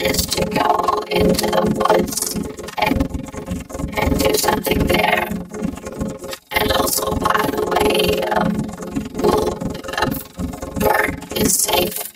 is to go into the woods and, and do something there. And also, by the way, um, will, uh, is safe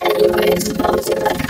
Anyways, I'll do that.